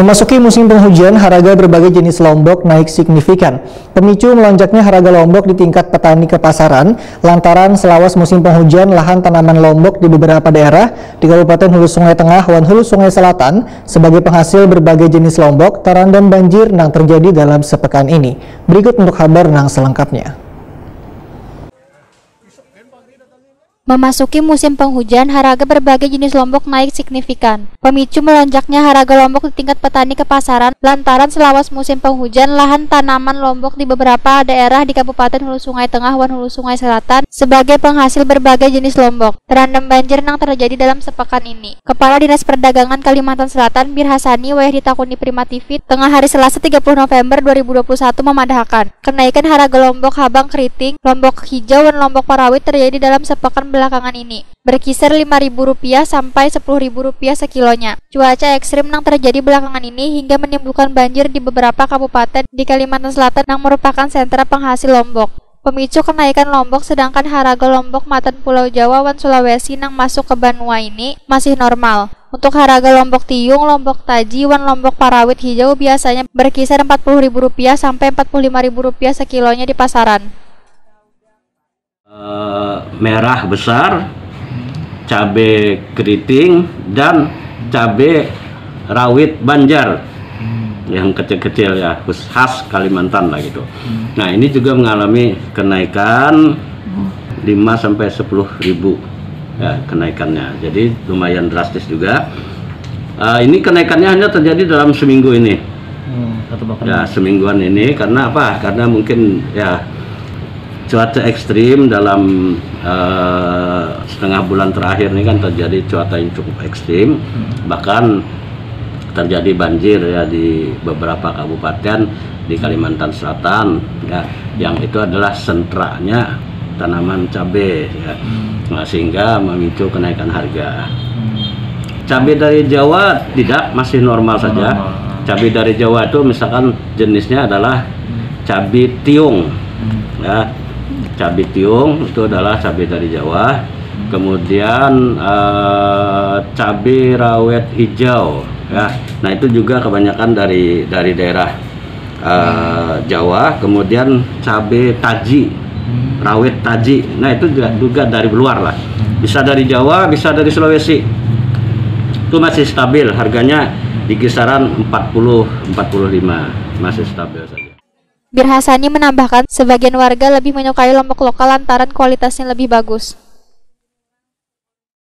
Memasuki musim penghujan, harga berbagai jenis lombok naik signifikan. Pemicu melonjaknya harga lombok di tingkat petani ke pasaran, lantaran selawas musim penghujan, lahan tanaman lombok di beberapa daerah di Kabupaten Hulu Sungai Tengah dan Hulu Sungai Selatan sebagai penghasil berbagai jenis lombok, terendam banjir yang terjadi dalam sepekan ini. Berikut untuk kabar yang selengkapnya. Memasuki musim penghujan, harga berbagai jenis lombok naik signifikan. Pemicu melonjaknya harga lombok di tingkat petani ke pasaran lantaran selawas musim penghujan, lahan tanaman lombok di beberapa daerah di Kabupaten Hulu Sungai Tengah dan Hulu Sungai Selatan sebagai penghasil berbagai jenis lombok. Terendam banjir yang terjadi dalam sepekan ini. Kepala Dinas Perdagangan Kalimantan Selatan Bir Hasani Wayah ditakuni Prima TV tengah hari Selasa 30 November 2021 memadahkan kenaikan harga lombok habang keriting, lombok hijau dan lombok parawit terjadi dalam sepekan belakangan ini, berkisar Rp5.000 sampai Rp10.000 sekilonya. Cuaca ekstrim yang terjadi belakangan ini hingga menimbulkan banjir di beberapa kabupaten di Kalimantan Selatan yang merupakan sentra penghasil lombok. Pemicu kenaikan lombok sedangkan harga lombok matan Pulau Jawa dan Sulawesi yang masuk ke Banua ini masih normal. Untuk harga lombok tiung, lombok taji, wan lombok parawit hijau biasanya berkisar Rp40.000 sampai Rp45.000 sekilonya di pasaran. Merah besar, cabai keriting dan cabai rawit banjar yang kecil-kecil ya khas Kalimantan lah gitu. Nah ini juga mengalami kenaikan 5 sampai 10 ribu ya kenaikannya. Jadi lumayan drastis juga. Uh, ini kenaikannya hanya terjadi dalam seminggu ini. Hmm, ya semingguan ini karena apa? Karena mungkin ya cuaca ekstrim dalam uh, setengah bulan terakhir ini kan terjadi cuaca yang cukup ekstrim. Hmm. bahkan terjadi banjir ya di beberapa kabupaten di Kalimantan Selatan ya yang itu adalah sentranya tanaman cabai ya. Hmm. nah, sehingga memicu kenaikan harga. Hmm. cabai dari Jawa tidak masih normal saja. Cabai dari Jawa itu misalkan jenisnya adalah cabai tiung ya cabai tiung itu adalah cabai dari Jawa. Kemudian uh, cabai rawit hijau ya. Nah itu juga kebanyakan dari dari daerah uh, Jawa. Kemudian cabai taji rawit taji. Nah itu juga, juga dari luar lah. Bisa dari Jawa bisa dari Sulawesi. Itu masih stabil harganya di kisaran 40 45 masih stabil saja Bir Hasani menambahkan, sebagian warga lebih menyukai lombok lokal lantaran kualitasnya lebih bagus.